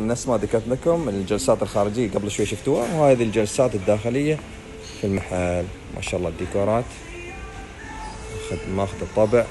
نفس ما ذكرت لكم الجلسات الخارجية قبل شوي شفتوها وهذه الجلسات الداخلية في المحل. ما شاء الله الديكورات. ماخذ الطبع